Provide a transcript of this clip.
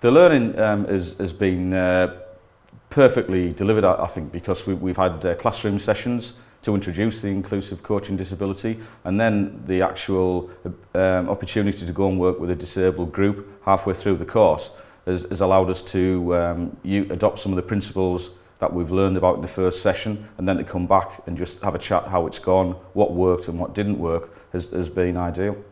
The learning um, has, has been uh, perfectly delivered, I, I think, because we, we've had uh, classroom sessions to introduce the inclusive coaching disability and then the actual um, opportunity to go and work with a disabled group halfway through the course has, has allowed us to um, you, adopt some of the principles that we've learned about in the first session and then to come back and just have a chat how it's gone, what worked and what didn't work has, has been ideal.